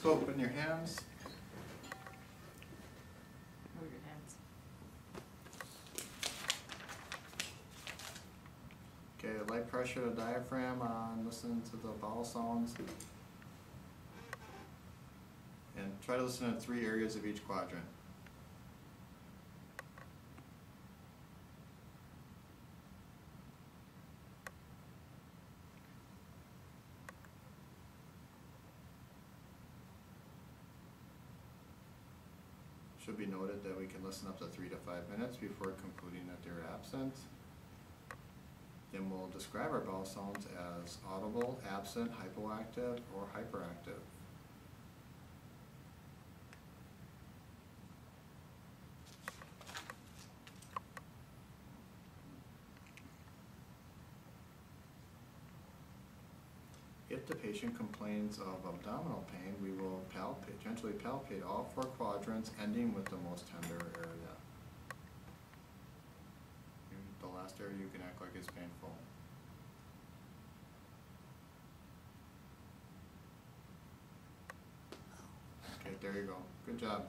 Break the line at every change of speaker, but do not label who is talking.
Scope in your hands.
Move your hands.
Okay, light pressure to diaphragm uh, on, listen to the bowel sounds. And try to listen to three areas of each quadrant. Should be noted that we can listen up to three to five minutes before concluding that they're absent. Then we'll describe our bowel sounds as audible, absent, hypoactive, or hyperactive. If the patient complains of abdominal pain, we will palpate, gently palpate all four quadrants, ending with the most tender area. The last area you can act like is painful. Okay, there you go. Good job.